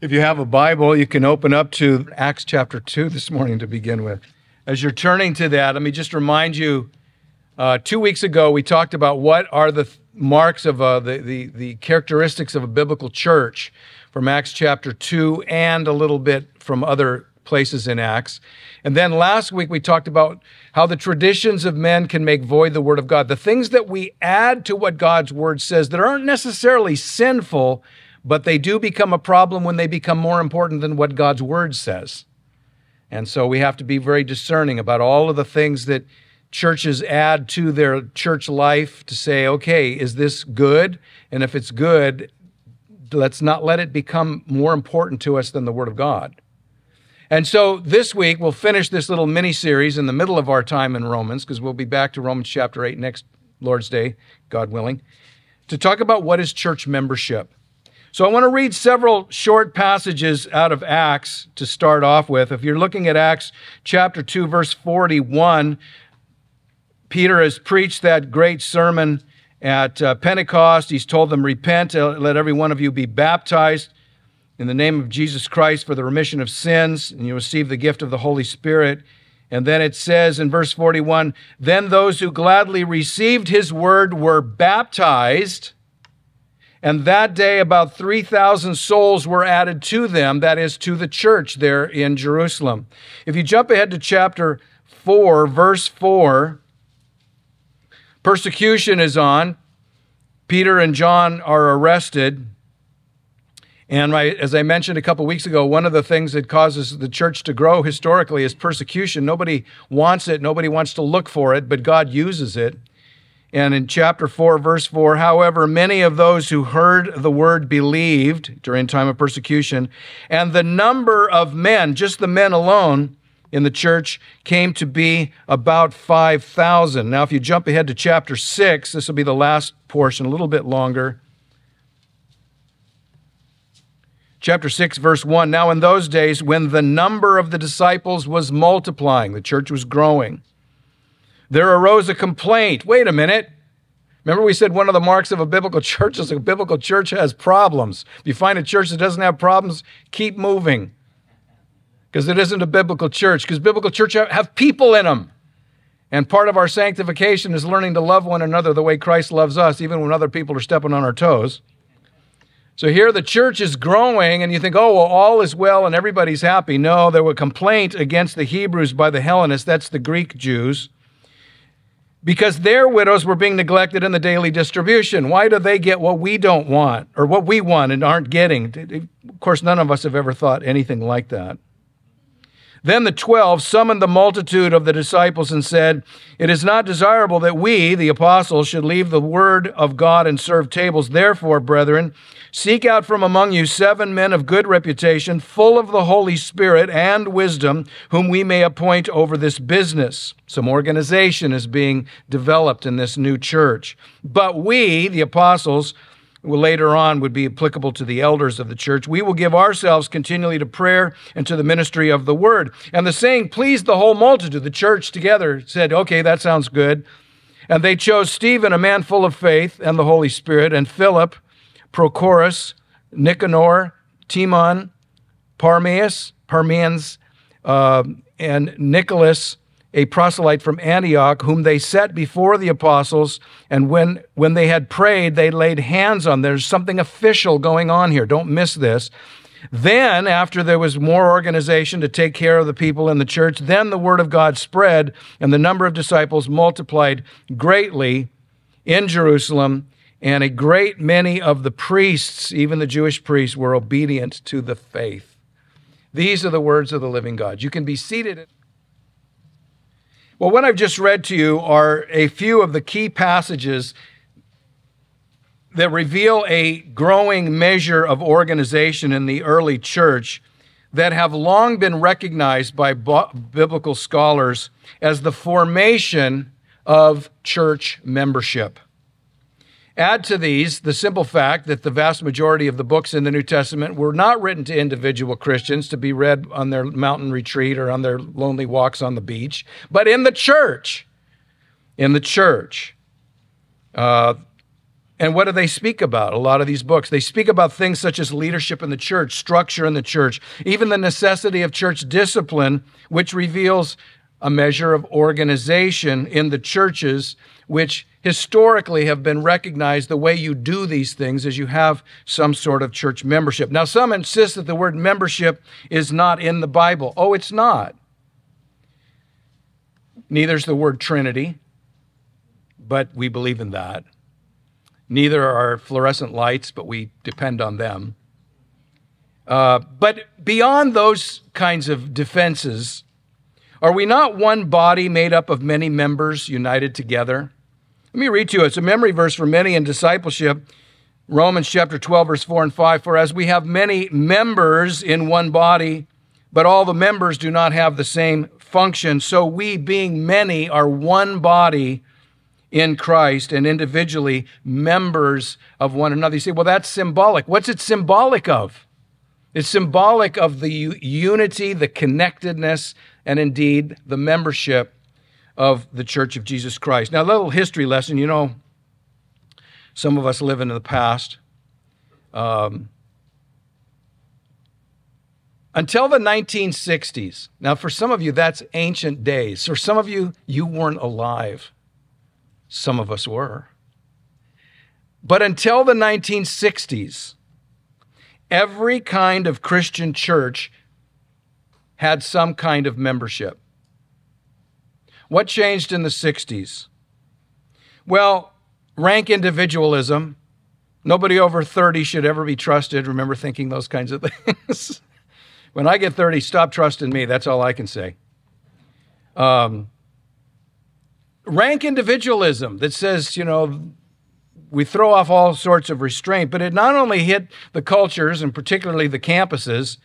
If you have a Bible, you can open up to Acts chapter 2 this morning to begin with. As you're turning to that, let me just remind you uh, two weeks ago, we talked about what are the marks of uh, the, the, the characteristics of a biblical church from Acts chapter 2 and a little bit from other places in Acts. And then last week, we talked about how the traditions of men can make void the word of God. The things that we add to what God's word says that aren't necessarily sinful, but they do become a problem when they become more important than what God's word says. And so we have to be very discerning about all of the things that churches add to their church life to say, okay, is this good? And if it's good, let's not let it become more important to us than the Word of God. And so this week we'll finish this little mini series in the middle of our time in Romans, because we'll be back to Romans chapter 8 next Lord's Day, God willing, to talk about what is church membership. So I want to read several short passages out of Acts to start off with. If you're looking at Acts chapter 2, verse 41, Peter has preached that great sermon at uh, Pentecost. He's told them, Repent, uh, let every one of you be baptized in the name of Jesus Christ for the remission of sins, and you receive the gift of the Holy Spirit. And then it says in verse 41 Then those who gladly received his word were baptized and that day, about 3,000 souls were added to them, that is, to the church there in Jerusalem. If you jump ahead to chapter 4, verse 4, persecution is on. Peter and John are arrested. And as I mentioned a couple weeks ago, one of the things that causes the church to grow historically is persecution. Nobody wants it, nobody wants to look for it, but God uses it. And in chapter 4, verse 4, however, many of those who heard the word believed during time of persecution, and the number of men, just the men alone in the church, came to be about 5,000. Now, if you jump ahead to chapter 6, this will be the last portion, a little bit longer. Chapter 6, verse 1 Now, in those days, when the number of the disciples was multiplying, the church was growing there arose a complaint. Wait a minute. Remember, we said one of the marks of a biblical church is a biblical church has problems. If you find a church that doesn't have problems, keep moving. Because it isn't a biblical church, because biblical churches have people in them. And part of our sanctification is learning to love one another the way Christ loves us, even when other people are stepping on our toes. So here the church is growing, and you think, oh, well, all is well and everybody's happy. No, there a complaint against the Hebrews by the Hellenists, that's the Greek Jews because their widows were being neglected in the daily distribution. Why do they get what we don't want or what we want and aren't getting? Of course, none of us have ever thought anything like that. Then the twelve summoned the multitude of the disciples and said, It is not desirable that we, the apostles, should leave the word of God and serve tables. Therefore, brethren, seek out from among you seven men of good reputation, full of the Holy Spirit and wisdom, whom we may appoint over this business. Some organization is being developed in this new church. But we, the apostles, later on would be applicable to the elders of the church. We will give ourselves continually to prayer and to the ministry of the word. And the saying pleased the whole multitude. The church together said, okay, that sounds good. And they chose Stephen, a man full of faith and the Holy Spirit, and Philip, Prochorus, Nicanor, Timon, Parmenas, Parmenas, uh, and Nicholas, a proselyte from Antioch, whom they set before the apostles. And when, when they had prayed, they laid hands on. There's something official going on here. Don't miss this. Then, after there was more organization to take care of the people in the church, then the word of God spread, and the number of disciples multiplied greatly in Jerusalem. And a great many of the priests, even the Jewish priests, were obedient to the faith. These are the words of the living God. You can be seated. Well, what I've just read to you are a few of the key passages that reveal a growing measure of organization in the early church that have long been recognized by biblical scholars as the formation of church membership. Add to these the simple fact that the vast majority of the books in the New Testament were not written to individual Christians to be read on their mountain retreat or on their lonely walks on the beach, but in the church. In the church. Uh, And what do they speak about? A lot of these books. They speak about things such as leadership in the church, structure in the church, even the necessity of church discipline, which reveals a measure of organization in the churches, which historically have been recognized the way you do these things is you have some sort of church membership. Now, some insist that the word membership is not in the Bible. Oh, it's not. Neither is the word Trinity, but we believe in that. Neither are fluorescent lights, but we depend on them. Uh, but beyond those kinds of defenses, are we not one body made up of many members united together? Let me read to you. It's a memory verse for many in discipleship. Romans chapter 12, verse 4 and 5. For as we have many members in one body, but all the members do not have the same function, so we, being many, are one body in Christ and individually members of one another. You say, well, that's symbolic. What's it symbolic of? It's symbolic of the unity, the connectedness, and indeed the membership of the Church of Jesus Christ. Now, a little history lesson. You know, some of us live in the past. Um, until the 1960s, now for some of you, that's ancient days. For some of you, you weren't alive. Some of us were. But until the 1960s, every kind of Christian church had some kind of membership. What changed in the 60s? Well, rank individualism. Nobody over 30 should ever be trusted. Remember thinking those kinds of things? when I get 30, stop trusting me. That's all I can say. Um, rank individualism that says, you know, we throw off all sorts of restraint, but it not only hit the cultures and particularly the campuses,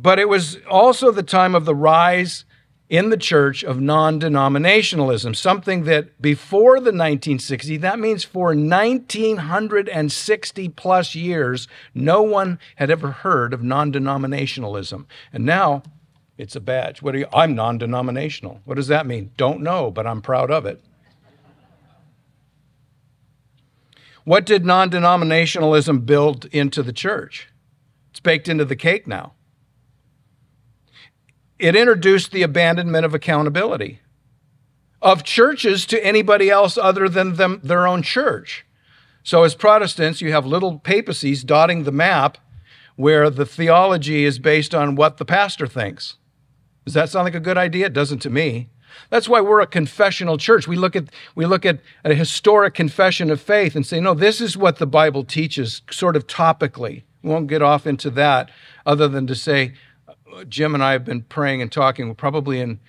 but it was also the time of the rise in the church of non denominationalism, something that before the 1960s, that means for 1960 plus years, no one had ever heard of non denominationalism. And now it's a badge. What are you? I'm non denominational. What does that mean? Don't know, but I'm proud of it. What did non denominationalism build into the church? It's baked into the cake now. It introduced the abandonment of accountability of churches to anybody else other than them, their own church. So, as Protestants, you have little papacies dotting the map where the theology is based on what the pastor thinks. Does that sound like a good idea? It doesn't to me. That's why we're a confessional church. We look at we look at a historic confession of faith and say, no, this is what the Bible teaches, sort of topically. We won't get off into that, other than to say, Jim and I have been praying and talking. Probably in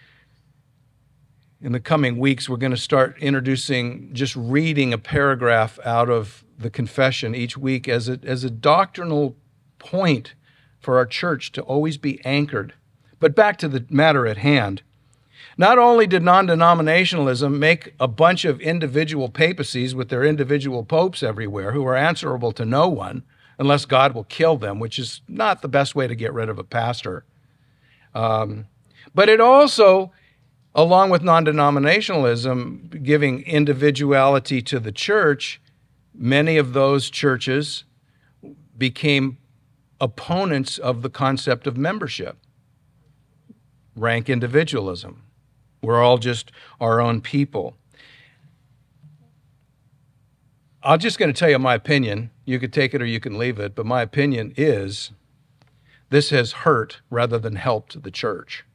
in the coming weeks, we're going to start introducing just reading a paragraph out of the confession each week as a as a doctrinal point for our church to always be anchored but back to the matter at hand. Not only did non denominationalism make a bunch of individual papacies with their individual popes everywhere who are answerable to no one unless God will kill them, which is not the best way to get rid of a pastor. Um, but it also, along with non denominationalism, giving individuality to the church, many of those churches became opponents of the concept of membership rank individualism. We're all just our own people. I'm just going to tell you my opinion. You could take it or you can leave it, but my opinion is this has hurt rather than helped the church.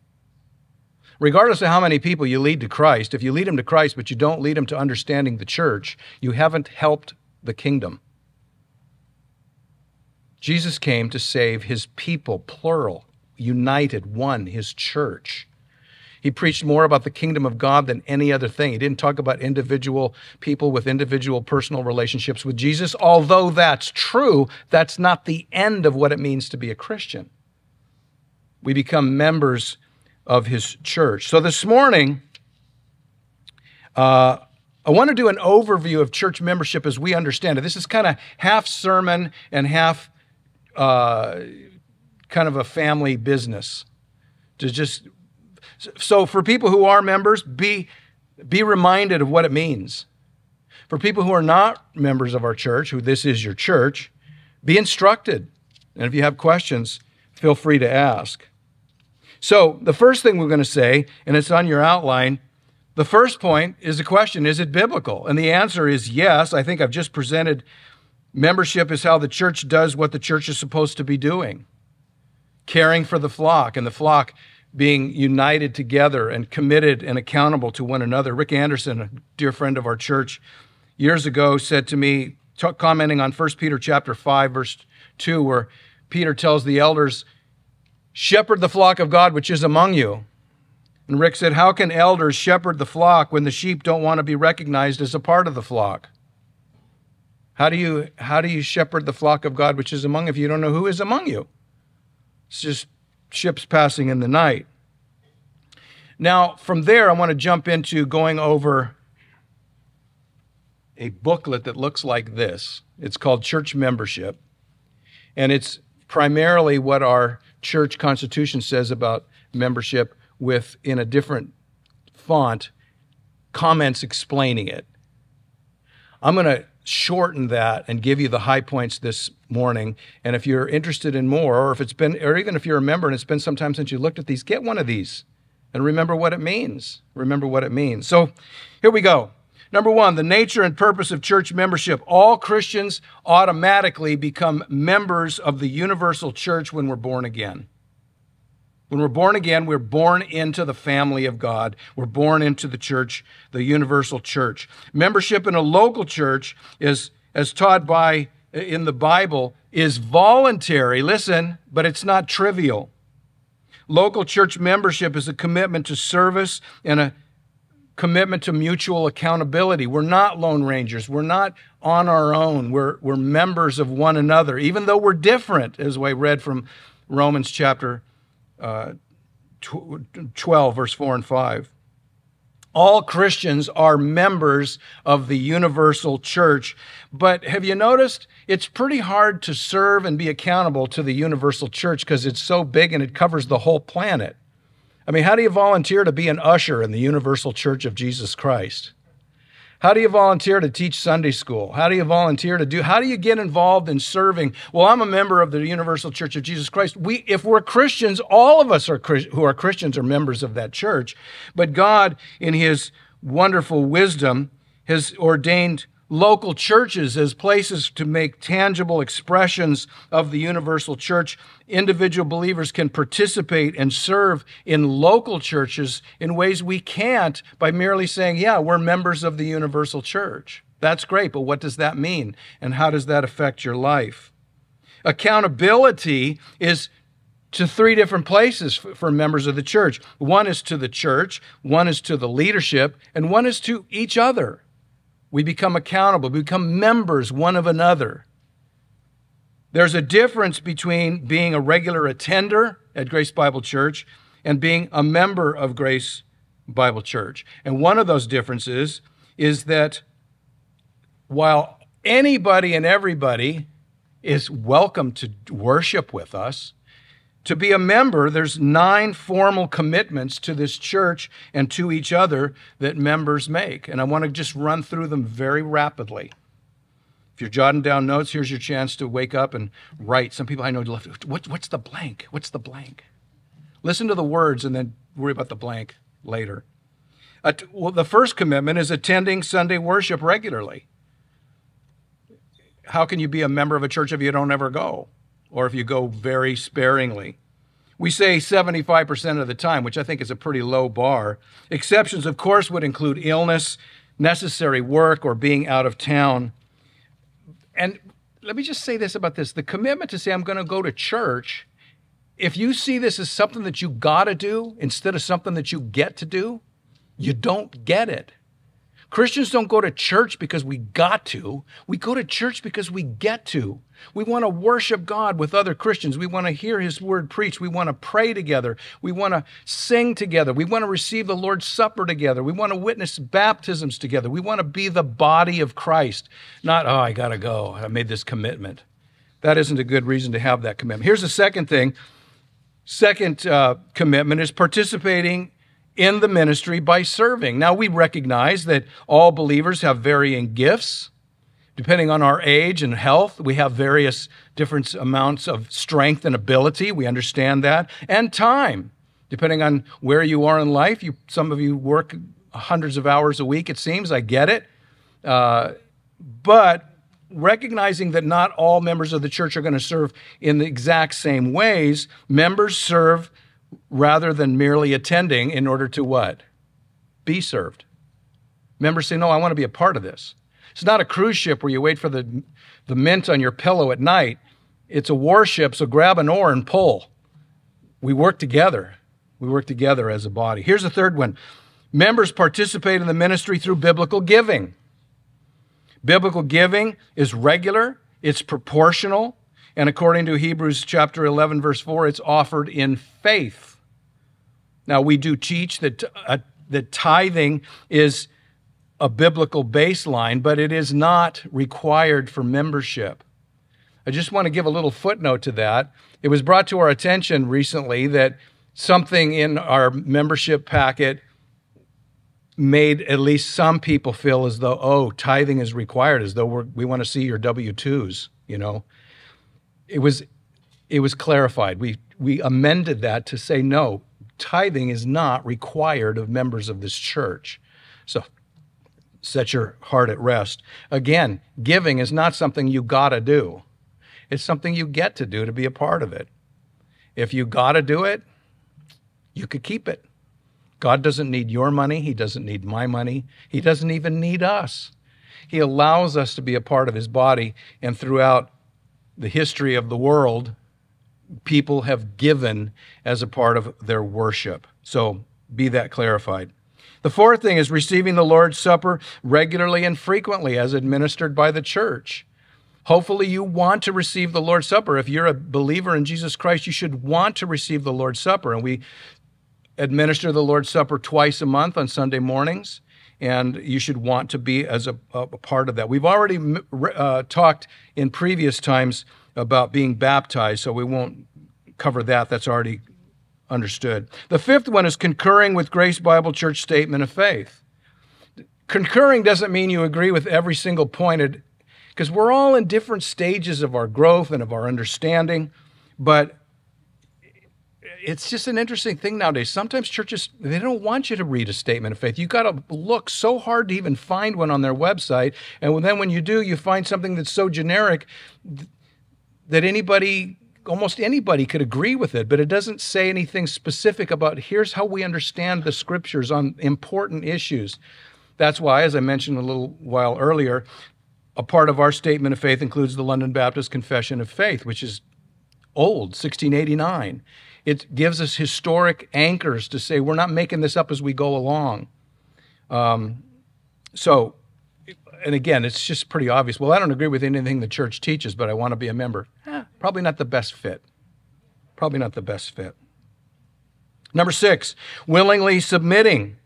Regardless of how many people you lead to Christ, if you lead them to Christ but you don't lead them to understanding the church, you haven't helped the kingdom. Jesus came to save his people, plural united, one, his church. He preached more about the kingdom of God than any other thing. He didn't talk about individual people with individual personal relationships with Jesus. Although that's true, that's not the end of what it means to be a Christian. We become members of his church. So this morning, uh, I want to do an overview of church membership as we understand it. This is kind of half sermon and half uh, kind of a family business to just so for people who are members be be reminded of what it means For people who are not members of our church, who this is your church, be instructed. And if you have questions, feel free to ask. So, the first thing we're going to say, and it's on your outline, the first point is the question is it biblical? And the answer is yes. I think I've just presented membership is how the church does what the church is supposed to be doing caring for the flock, and the flock being united together and committed and accountable to one another. Rick Anderson, a dear friend of our church, years ago said to me, t- commenting on 1 Peter chapter 5, verse 2, where Peter tells the elders, Shepherd the flock of God which is among you. And Rick said, How can elders shepherd the flock when the sheep don't want to be recognized as a part of the flock? How do you how do you shepherd the flock of God which is among you if you don't know who is among you? It's just ships passing in the night. Now, from there, I want to jump into going over a booklet that looks like this. It's called Church Membership, and it's primarily what our church constitution says about membership with in a different font comments explaining it. I'm going to shorten that and give you the high points this morning. And if you're interested in more, or if it's been, or even if you're a member and it's been some time since you looked at these, get one of these and remember what it means. Remember what it means. So here we go. Number one, the nature and purpose of church membership. All Christians automatically become members of the universal church when we're born again. When we're born again, we're born into the family of God. We're born into the church, the universal church. Membership in a local church is, as taught by in the Bible, is voluntary. Listen, but it's not trivial. Local church membership is a commitment to service and a commitment to mutual accountability. We're not lone rangers. We're not on our own. We're, we're members of one another, even though we're different, as we read from Romans chapter uh, 12, verse 4 and 5. All Christians are members of the universal church. But have you noticed? It's pretty hard to serve and be accountable to the universal church because it's so big and it covers the whole planet. I mean, how do you volunteer to be an usher in the universal church of Jesus Christ? How do you volunteer to teach Sunday school? How do you volunteer to do? How do you get involved in serving? Well, I'm a member of the Universal Church of Jesus Christ. We, if we're Christians, all of us are who are Christians are members of that church. But God, in His wonderful wisdom, has ordained local churches as places to make tangible expressions of the universal church. Individual believers can participate and serve in local churches in ways we can't by merely saying, yeah, we're members of the universal church. That's great, but what does that mean? And how does that affect your life? Accountability is to three different places for members of the church. One is to the church, one is to the leadership, and one is to each other. We become accountable, we become members one of another. There's a difference between being a regular attender at Grace Bible Church and being a member of Grace Bible Church. And one of those differences is that while anybody and everybody is welcome to worship with us, to be a member, there's nine formal commitments to this church and to each other that members make. And I want to just run through them very rapidly. If you're jotting down notes, here's your chance to wake up and write. Some people I know left, what, what's the blank? What's the blank? Listen to the words and then worry about the blank later. Uh, well, the first commitment is attending Sunday worship regularly. How can you be a member of a church if you don't ever go? Or if you go very sparingly. We say 75% of the time, which I think is a pretty low bar. Exceptions, of course, would include illness, necessary work, or being out of town. And let me just say this about this the commitment to say, I'm going to go to church, if you see this as something that you got to do instead of something that you get to do, you don't get it. Christians don't go to church because we got to. We go to church because we get to. We want to worship God with other Christians. We want to hear His word preached. We want to pray together. We want to sing together. We want to receive the Lord's Supper together. We want to witness baptisms together. We want to be the body of Christ, not, oh, I got to go. I made this commitment. That isn't a good reason to have that commitment. Here's the second thing. Second uh, commitment is participating in the ministry by serving. Now, we recognize that all believers have varying gifts. Depending on our age and health, we have various different amounts of strength and ability. We understand that. And time. Depending on where you are in life, you, some of you work hundreds of hours a week, it seems. I get it. Uh, but recognizing that not all members of the church are going to serve in the exact same ways, members serve rather than merely attending in order to what? Be served. Members say, No, I want to be a part of this. It's not a cruise ship where you wait for the, the mint on your pillow at night. It's a warship, so grab an oar and pull. We work together. We work together as a body. Here's the third one members participate in the ministry through biblical giving. Biblical giving is regular, it's proportional, and according to Hebrews chapter 11 verse 4, it's offered in faith. Now we do teach that uh, that tithing is a biblical baseline, but it is not required for membership. I just want to give a little footnote to that. It was brought to our attention recently that something in our membership packet made at least some people feel as though, oh, tithing is required, as though we want to see your W 2s, you know. It was, it was clarified. We, we amended that to say, no, tithing is not required of members of this church. So set your heart at rest. Again, giving is not something you got to do, it's something you get to do to be a part of it. If you got to do it, you could keep it. God doesn't need your money. He doesn't need my money. He doesn't even need us. He allows us to be a part of His body. And throughout the history of the world, people have given as a part of their worship. So be that clarified. The fourth thing is receiving the Lord's Supper regularly and frequently as administered by the church. Hopefully, you want to receive the Lord's Supper. If you're a believer in Jesus Christ, you should want to receive the Lord's Supper. And we administer the Lord's Supper twice a month on Sunday mornings, and you should want to be as a, a part of that. We've already uh, talked in previous times about being baptized, so we won't cover that. That's already understood. The fifth one is concurring with Grace Bible Church statement of faith. Concurring doesn't mean you agree with every single point, because we're all in different stages of our growth and of our understanding, but it's just an interesting thing nowadays. Sometimes churches they don't want you to read a statement of faith. You got to look so hard to even find one on their website, and then when you do, you find something that's so generic that anybody almost anybody could agree with it, but it doesn't say anything specific about here's how we understand the scriptures on important issues. That's why, as I mentioned a little while earlier, a part of our statement of faith includes the London Baptist Confession of Faith, which is old, 1689. It gives us historic anchors to say we're not making this up as we go along. Um, so, and again, it's just pretty obvious. Well, I don't agree with anything the church teaches, but I want to be a member. Eh, probably not the best fit. Probably not the best fit. Number six, willingly submitting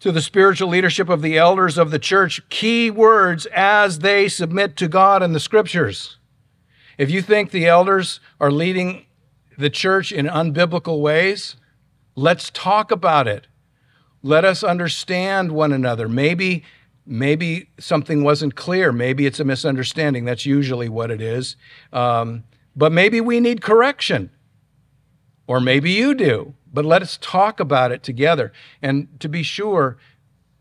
to the spiritual leadership of the elders of the church. Key words as they submit to God and the scriptures. If you think the elders are leading the church in unbiblical ways, let's talk about it. Let us understand one another. Maybe maybe something wasn't clear. Maybe it's a misunderstanding. That's usually what it is. Um, but maybe we need correction. Or maybe you do. But let us talk about it together. And to be sure,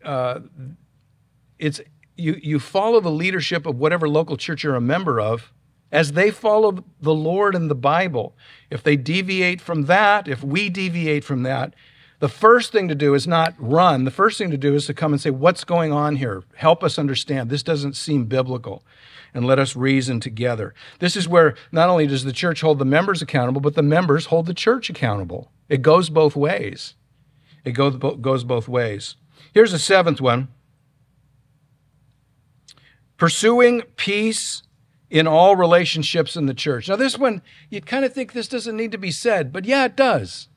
uh, it's you, you follow the leadership of whatever local church you're a member of as they follow the Lord and the Bible. If they deviate from that, if we deviate from that, the first thing to do is not run. The first thing to do is to come and say, What's going on here? Help us understand. This doesn't seem biblical. And let us reason together. This is where not only does the church hold the members accountable, but the members hold the church accountable. It goes both ways. It goes, goes both ways. Here's a seventh one pursuing peace in all relationships in the church. Now, this one, you'd kind of think this doesn't need to be said, but yeah, it does.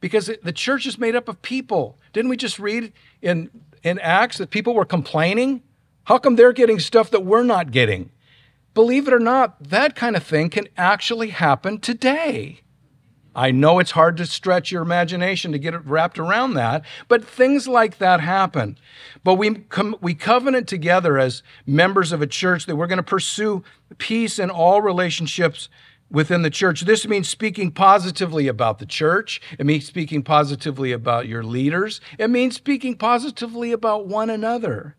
Because the church is made up of people. Didn't we just read in, in Acts that people were complaining? How come they're getting stuff that we're not getting? Believe it or not, that kind of thing can actually happen today. I know it's hard to stretch your imagination to get it wrapped around that, but things like that happen. But we, com- we covenant together as members of a church that we're going to pursue peace in all relationships within the church. This means speaking positively about the church. It means speaking positively about your leaders. It means speaking positively about one another.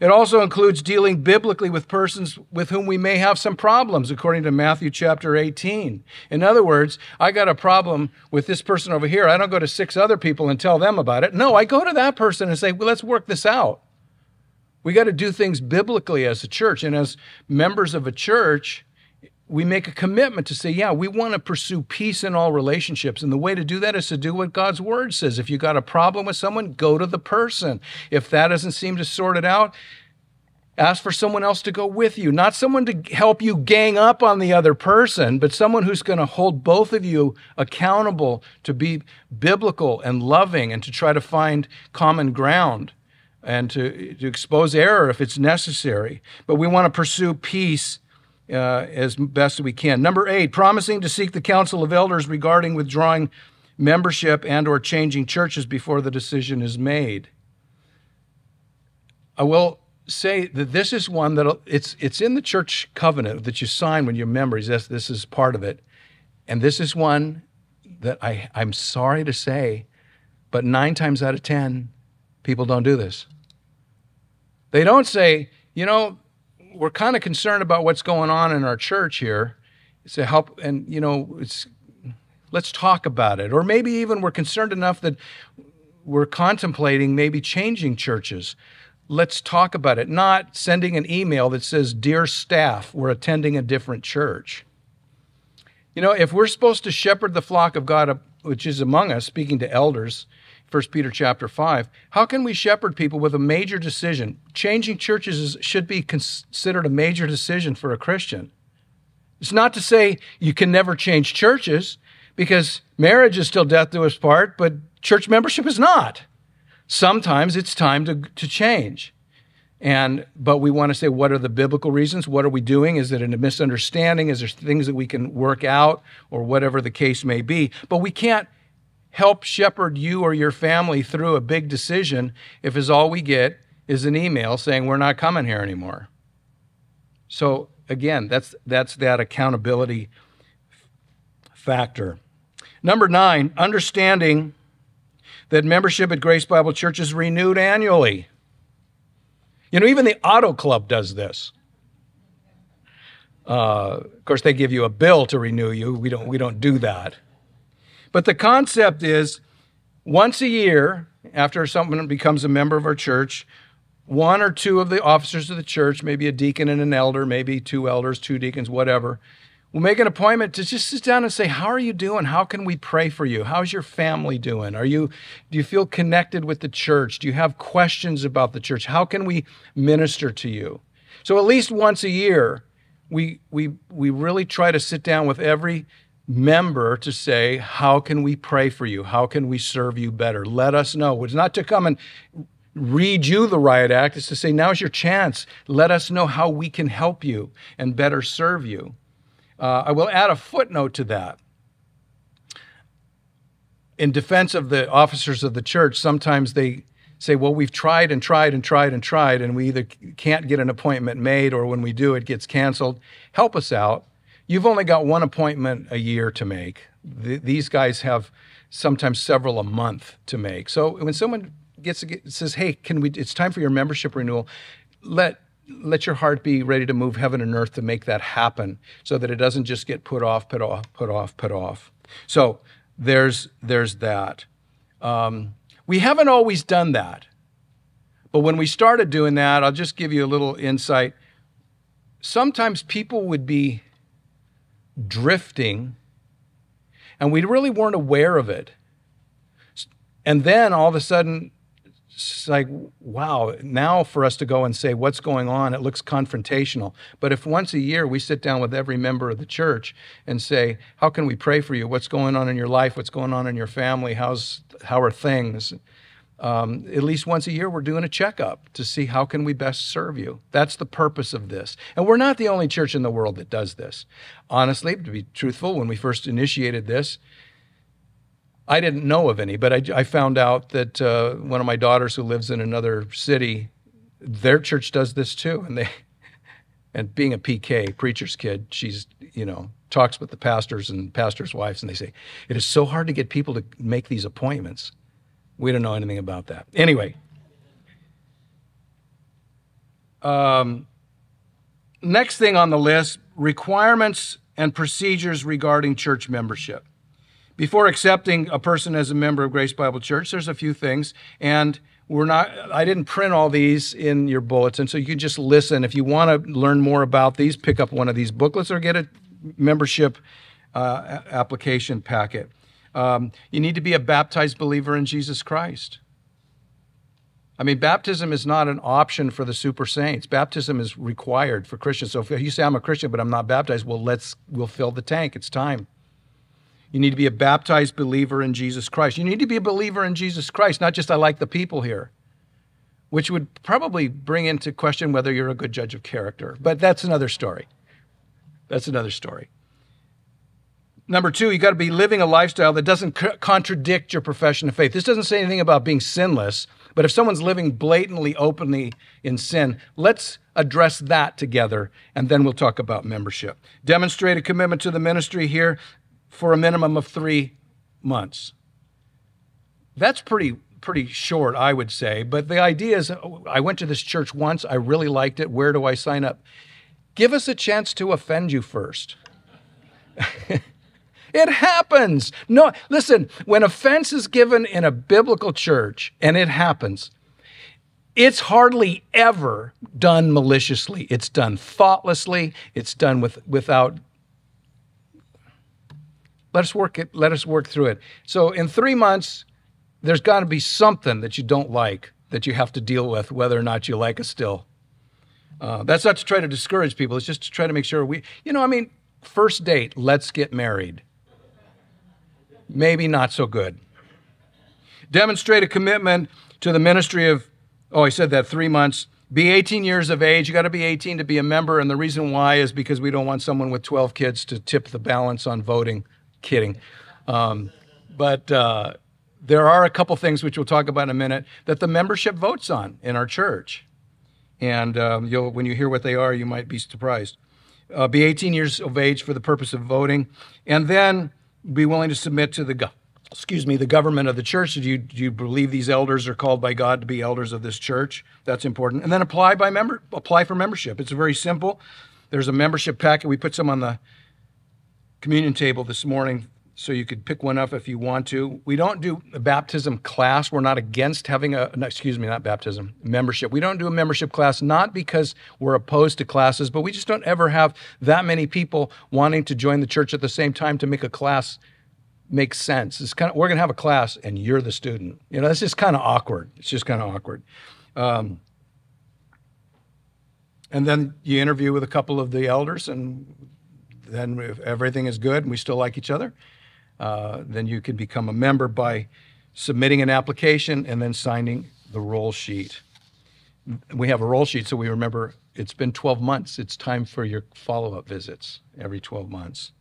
It also includes dealing biblically with persons with whom we may have some problems, according to Matthew chapter 18. In other words, I got a problem with this person over here. I don't go to six other people and tell them about it. No, I go to that person and say, well, let's work this out. We got to do things biblically as a church. And as members of a church, we make a commitment to say, yeah, we want to pursue peace in all relationships. And the way to do that is to do what God's word says. If you got a problem with someone, go to the person. If that doesn't seem to sort it out, ask for someone else to go with you. Not someone to help you gang up on the other person, but someone who's going to hold both of you accountable to be biblical and loving and to try to find common ground and to, to expose error if it's necessary. But we want to pursue peace uh, as best as we can. Number eight, promising to seek the counsel of elders regarding withdrawing membership and or changing churches before the decision is made. I will say that this is one that it's it's in the church covenant that you sign when you're members. Yes, this is part of it, and this is one that I I'm sorry to say, but nine times out of ten, people don't do this. They don't say, you know, we're kind of concerned about what's going on in our church here. It's a help, and you know, it's let's talk about it. Or maybe even we're concerned enough that we're contemplating maybe changing churches. Let's talk about it. Not sending an email that says, "Dear staff, we're attending a different church." You know, if we're supposed to shepherd the flock of God, which is among us, speaking to elders, 1 Peter chapter 5. How can we shepherd people with a major decision? Changing churches is, should be considered a major decision for a Christian. It's not to say you can never change churches because marriage is still death to us part, but church membership is not. Sometimes it's time to, to change. And but we want to say what are the biblical reasons? What are we doing? Is it a misunderstanding? Is there things that we can work out or whatever the case may be? But we can't help shepherd you or your family through a big decision if is all we get is an email saying we're not coming here anymore. So again, that's that's that accountability factor. Number 9, understanding that membership at Grace Bible Church is renewed annually. You know, even the Auto Club does this. Uh, of course, they give you a bill to renew you. We don't. We don't do that. But the concept is once a year, after someone becomes a member of our church, one or two of the officers of the church, maybe a deacon and an elder, maybe two elders, two deacons, whatever, will make an appointment to just sit down and say, How are you doing? How can we pray for you? How's your family doing? Are you do you feel connected with the church? Do you have questions about the church? How can we minister to you? So at least once a year, we we we really try to sit down with every member to say, How can we pray for you? How can we serve you better? Let us know. It's not to come and read you the riot act, it's to say, Now's your chance. Let us know how we can help you and better serve you. Uh, I will add a footnote to that. In defense of the officers of the church, sometimes they say, Well, we've tried and tried and tried and tried, and we either can't get an appointment made or when we do, it gets canceled. Help us out you've only got one appointment a year to make. these guys have sometimes several a month to make. So when someone gets says, "Hey, can we? It's time for your membership renewal." Let let your heart be ready to move heaven and earth to make that happen, so that it doesn't just get put off, put off, put off, put off. So there's there's that. Um, we haven't always done that, but when we started doing that, I'll just give you a little insight. Sometimes people would be drifting, and we really weren't aware of it. And then all of a sudden, it's like, wow, now for us to go and say what's going on, it looks confrontational. But if once a year we sit down with every member of the church and say, how can we pray for you? What's going on in your life? What's going on in your family? How's, how are things? Um, at least once a year we're doing a checkup to see how can we best serve you. That's the purpose of this. And we're not the only church in the world that does this. Honestly to be truthful when we first initiated this I didn't know of any, but I, I found out that uh, one of my daughters who lives in another city, their church does this too, and they, and being a PK preacher's kid, she's you know talks with the pastors and pastors' wives, and they say it is so hard to get people to make these appointments. We don't know anything about that. Anyway, um, next thing on the list: requirements and procedures regarding church membership. Before accepting a person as a member of Grace Bible Church, there's a few things, and we're not i didn't print all these in your bulletin so you can just listen if you want to learn more about these pick up one of these booklets or get a membership uh, application packet um, you need to be a baptized believer in jesus christ i mean baptism is not an option for the super saints baptism is required for christians so if you say i'm a christian but i'm not baptized well let's we'll fill the tank it's time you need to be a baptized believer in Jesus Christ. You need to be a believer in Jesus Christ, not just I like the people here, which would probably bring into question whether you're a good judge of character. But that's another story. That's another story. Number two, you got to be living a lifestyle that doesn't co- contradict your profession of faith. This doesn't say anything about being sinless, but if someone's living blatantly, openly in sin, let's address that together, and then we'll talk about membership. Demonstrate a commitment to the ministry here for a minimum of three months. That's pretty pretty short, I would say. But the idea is oh, I went to this church once, I really liked it. Where do I sign up? Give us a chance to offend you first. it happens. No, listen, when offense is given in a biblical church, and it happens, it's hardly ever done maliciously. It's done thoughtlessly. It's done with, without let us work it. Let us work through it. So in three months, there's got to be something that you don't like that you have to deal with, whether or not you like it still. Uh, that's not to try to discourage people. It's just to try to make sure we, you know, I mean, first date, let's get married. Maybe not so good. Demonstrate a commitment to the ministry of, oh, I said that three months. Be 18 years of age. You got to be 18 to be a member. And the reason why is because we don't want someone with 12 kids to tip the balance on voting. Kidding. Um, but uh, there are a couple things which we'll talk about in a minute that the membership votes on in our church. And um, you'll, when you hear what they are, you might be surprised. Uh, be 18 years of age for the purpose of voting, and then be willing to submit to the go- excuse me the government of the church. Do you, do you believe these elders are called by God to be elders of this church? That's important. And then apply by member apply for membership. It's very simple. There's a membership packet. We put some on the communion table this morning so you could pick one up if you want to. We don't do a baptism class. We're not against having a, no, excuse me, not baptism, membership. We don't do a membership class, not because we're opposed to classes, but we just don't ever have that many people wanting to join the church at the same time to make a class make sense. It's kind of, we're going to have a class and you're the student. You know, it's just kind of awkward. It's just kind of awkward. Um, and then you interview with a couple of the elders and then if everything is good and we still like each other, uh, then you can become a member by submitting an application and then signing the roll sheet. We have a roll sheet so we remember it's been 12 months. It's time for your follow up visits every 12 months.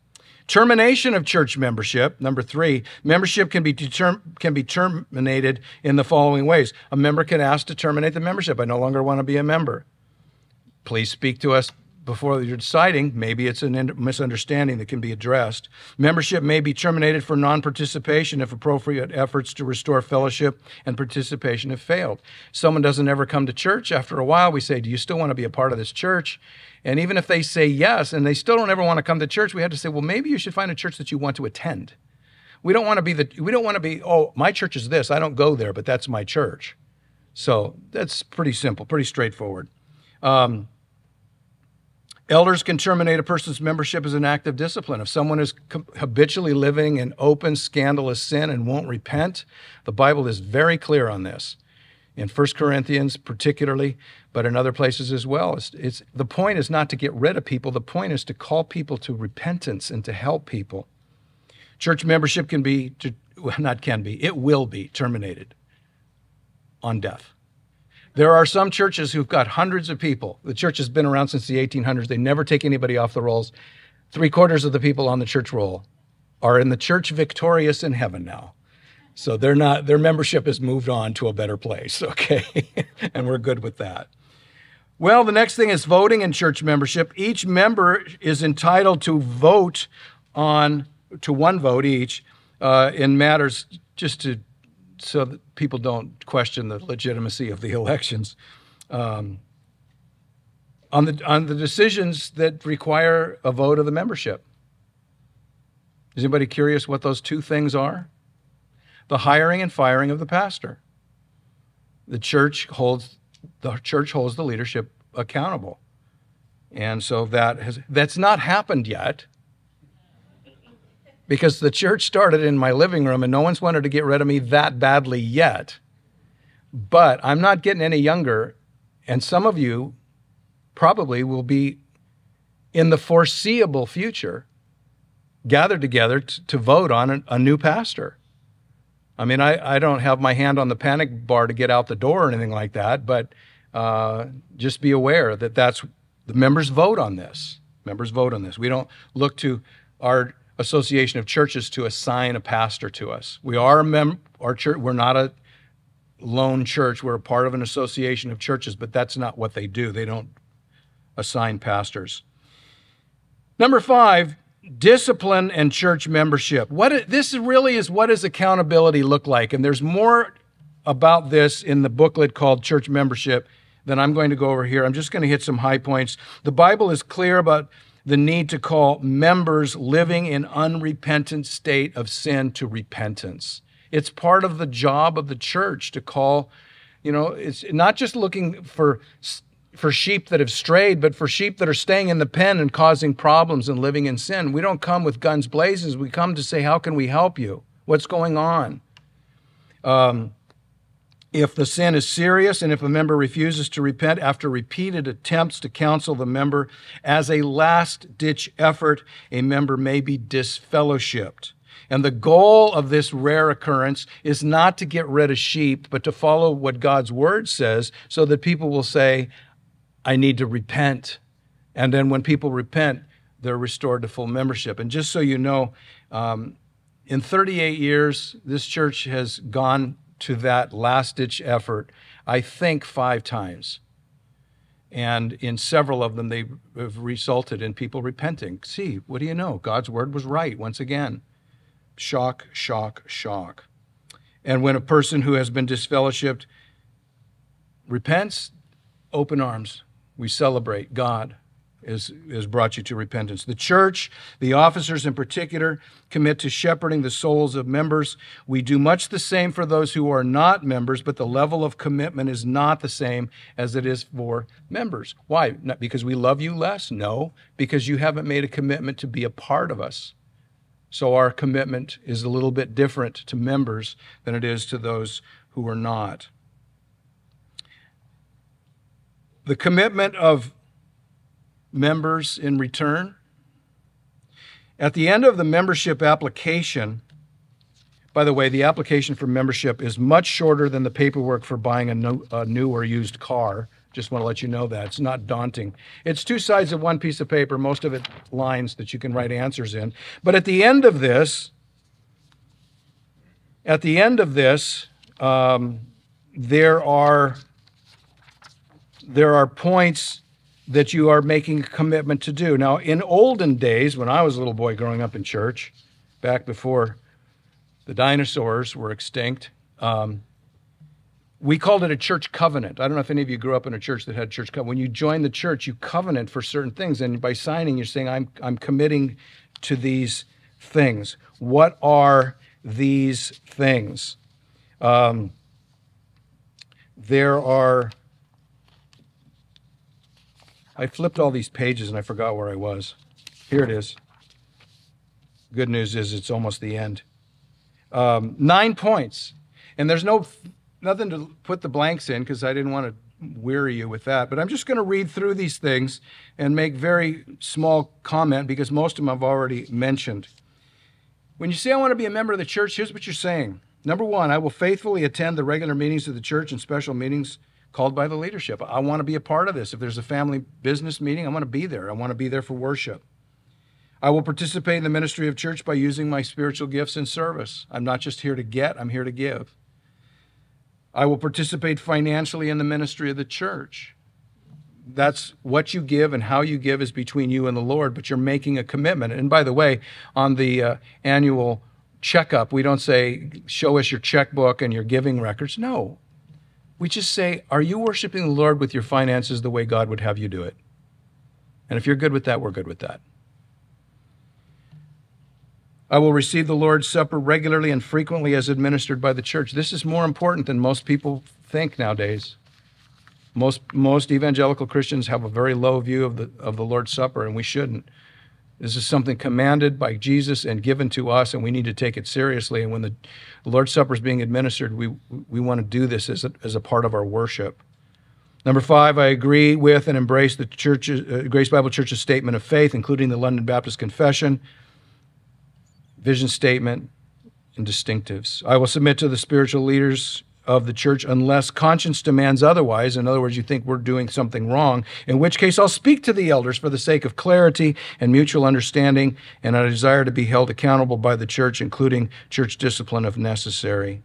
Termination of church membership. Number three, membership can be determ- can be terminated in the following ways. A member can ask to terminate the membership. I no longer want to be a member. Please speak to us before you're deciding, maybe it's a misunderstanding that can be addressed. Membership may be terminated for non participation if appropriate efforts to restore fellowship and participation have failed. Someone doesn't ever come to church. After a while, we say, Do you still want to be a part of this church? And even if they say yes and they still don't ever want to come to church, we have to say, Well, maybe you should find a church that you want to attend. We don't want to be the, we don't want to be, oh, my church is this. I don't go there, but that's my church. So that's pretty simple, pretty straightforward. Um, Elders can terminate a person's membership as an act of discipline. If someone is habitually living in open, scandalous sin and won't repent, the Bible is very clear on this. In 1 Corinthians, particularly, but in other places as well. It's, it's, the point is not to get rid of people, the point is to call people to repentance and to help people. Church membership can be, to, well, not can be, it will be terminated on death. There are some churches who've got hundreds of people. The church has been around since the 1800s. They never take anybody off the rolls. Three quarters of the people on the church roll are in the church victorious in heaven now. So they're not their membership has moved on to a better place, okay? and we're good with that. Well, the next thing is voting in church membership. Each member is entitled to vote on to one vote each uh, in matters just to so that people don't question the legitimacy of the elections. Um, on the on the decisions that require a vote of the membership. Is anybody curious what those two things are? the hiring and firing of the pastor. The church holds the church holds the leadership accountable. And so that has that's not happened yet. Because the church started in my living room and no one's wanted to get rid of me that badly yet. But I'm not getting any younger and some of you probably will be in the foreseeable future gathered together t- to vote on a, a new pastor. I mean, I, I don't have my hand on the panic bar to get out the door or anything like that, but uh, just be aware that that's the members vote on this. Members vote on this. We don't look to our association of churches to assign a pastor to us. We are a mem- our church. We're not a lone church. We're a part of an association of churches, but that's not what they do. They don't assign pastors. Number five, discipline and church membership. What it, this really is what does accountability look like? And there's more about this in the booklet called Church Membership than I'm going to go over here. I'm just going to hit some high points. The Bible is clear about the need to call members living in unrepentant state of sin to repentance. It's part of the job of the church to call, you know, it's not just looking for for sheep that have strayed, but for sheep that are staying in the pen and causing problems and living in sin. We don't come with guns blazing. We come to say, How can we help you? What's going on? Um, if the sin is serious and if a member refuses to repent after repeated attempts to counsel the member as a last ditch effort, a member may be disfellowshipped. And the goal of this rare occurrence is not to get rid of sheep, but to follow what God's word says so that people will say, I need to repent. And then when people repent, they're restored to full membership. And just so you know, um, in 38 years, this church has gone to that last ditch effort, I think, five times. And in several of them, they have resulted in people repenting. See, what do you know? God's word was right once again. Shock, shock, shock. And when a person who has been disfellowshipped repents, open arms, we celebrate God has, has brought you to repentance. The church, the officers in particular, commit to shepherding the souls of members. We do much the same for those who are not members, but the level of commitment is not the same as it is for members. Why? Not because we love you less? No, because you haven't made a commitment to be a part of us. So our commitment is a little bit different to members than it is to those who are not. the commitment of members in return. At the end of the membership application, by the way, the application for membership is much shorter than the paperwork for buying a new, a new, or used car. Just want to let you know that. It's not daunting. It's two sides of one piece of paper, most of it lines that you can write answers in. But at the end of this, at the end of this, um, there are there are points that you are making a commitment to do. Now, in olden days, when I was a little boy growing up in church, back before the dinosaurs were extinct, um, we called it a church covenant. I don't know if any of you grew up in a church that had church covenant. When you join the church, you covenant for certain things, and by signing, you're saying, "I'm I'm committing to these things." What are these things? Um, there are I flipped all these pages and I forgot where I was. Here it is. Good news is it's almost the end. Um, nine points, and there's no nothing to put the blanks in because I didn't want to weary you with that. But I'm just going to read through these things and make very small comment because most of them I've already mentioned. When you say I want to be a member of the church, here's what you're saying. Number one, I will faithfully attend the regular meetings of the church and special meetings called by the leadership. I want to be a part of this. If there's a family business meeting, I want to be there. I want to be there for worship. I will participate in the ministry of church by using my spiritual gifts in service. I'm not just here to get, I'm here to give. I will participate financially in the ministry of the church. That's what you give and how you give is between you and the Lord, but you're making a commitment. And by the way, on the uh, annual checkup, we don't say, show us your checkbook and your giving records. No. We just say, are you worshiping the Lord with your finances the way God would have you do it? And if you're good with that, we're good with that. I will receive the Lord's Supper regularly and frequently as administered by the church. This is more important than most people think nowadays. Most, most evangelical Christians have a very low view of the, of the Lord's Supper, and we shouldn't. This is something commanded by Jesus and given to us, and we need to take it seriously. And when the Lord's Supper is being administered, we, we want to do this as a, as a part of our worship. Number five, I agree with and embrace the church's, uh, Grace Bible Church's statement of faith, including the London Baptist Confession vision statement, and distinctives. I will submit to the spiritual leaders of the church unless conscience demands otherwise. In other words, you think we're doing something wrong, in which case I'll speak to the elders for the sake of clarity and mutual understanding, and I desire to be held accountable by the church, including church discipline if necessary.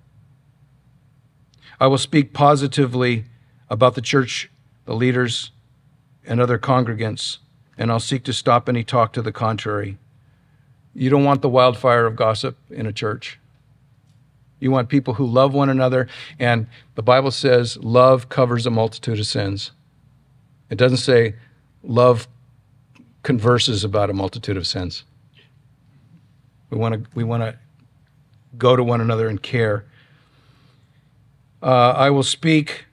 I will speak positively about the church, the leaders, and other congregants, and I'll seek to stop any talk to the contrary. You don't want the wildfire of gossip in a church. You want people who love one another, and the Bible says love covers a multitude of sins. It doesn't say love converses about a multitude of sins. We want to we want to go to one another and care. Uh, I will speak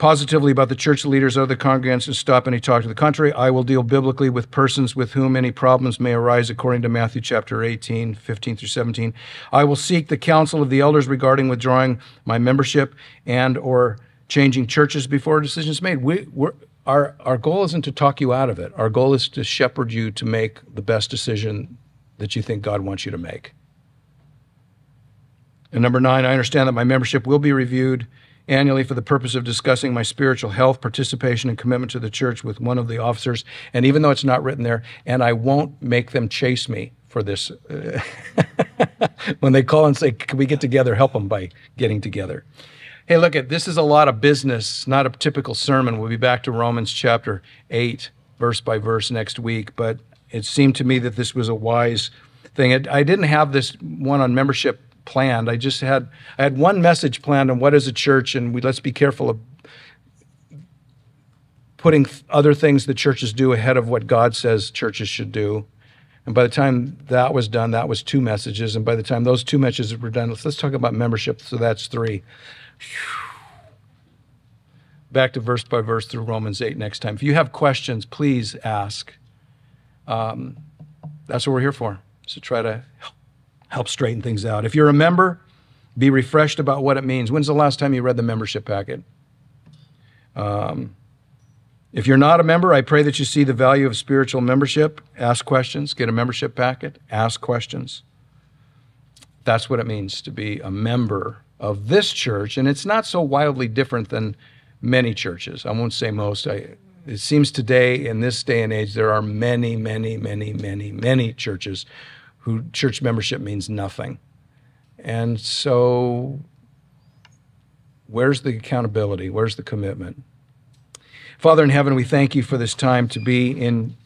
positively about the church leaders of the congregants and stop any talk to the contrary. I will deal biblically with persons with whom any problems may arise according to Matthew chapter 18, 15 through 17. I will seek the counsel of the elders regarding withdrawing my membership and or changing churches before a decision is made. We, our, our goal isn't to talk you out of it. Our goal is to shepherd you to make the best decision that you think God wants you to make. And number nine, I understand that my membership will be reviewed annually for the purpose of discussing my spiritual health, participation, and commitment to the church with one of the officers. And even though it's not written there, and I won't make them chase me for this. Uh, when they call and say, Can we get together? Help them by getting together. Hey, look at this is a lot of business, not a typical sermon. We'll be back to Romans chapter 8, verse by verse next week. But it seemed to me that this was a wise thing. I didn't have this one on membership planned. I just had I had one message planned on what is a church, and we let's be careful of putting other things the churches do ahead of what God says churches should do. And by the time that was done, that was two messages. And by the time those two messages were done, let's, let's talk about membership. So that's three. Back to verse by verse through Romans 8 next time. If you have questions, please ask. Um, that's what we're here for, to try to help help straighten things out. If you're a member, be refreshed about what it means. When's the last time you read the membership packet? Um, if you're not a member, I pray that you see the value of spiritual membership. Ask questions, get a membership packet, ask questions. That's what it means to be a member of this church. And it's not so wildly different than many churches. I won't say most. I, it seems today, in this day and age, there are many, many, many, many, many churches who church membership means nothing. And so, where's the accountability? Where's the commitment? Father in heaven, we thank you for this time to be in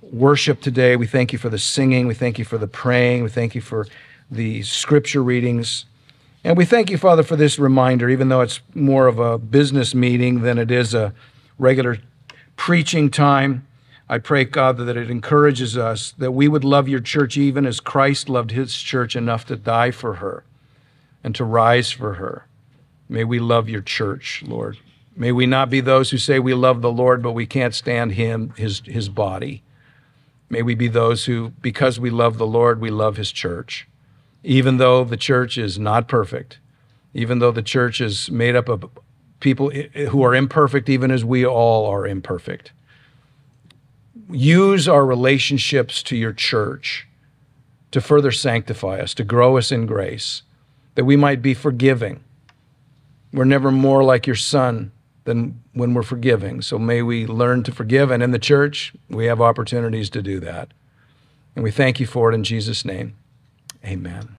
worship today. We thank you for the singing. We thank you for the praying. We thank you for the scripture readings. And we thank you, Father, for this reminder, even though it's more of a business meeting than it is a regular preaching time. I pray, God, that it encourages us that we would love your church even as Christ loved his church enough to die for her and to rise for her. May we love your church, Lord. May we not be those who say we love the Lord, but we can't stand him, his, his body. May we be those who, because we love the Lord, we love his church. Even though the church is not perfect, even though the church is made up of people who are imperfect, even as we all are imperfect use our relationships to your church to further sanctify us, to grow us in grace, that we might be forgiving. We're never more like your son than when we're forgiving. So may we learn to forgive. And in the church, we have opportunities to do that. And we thank you for it in Jesus' name. Amen.